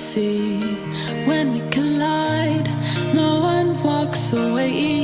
see when we collide. No one walks away.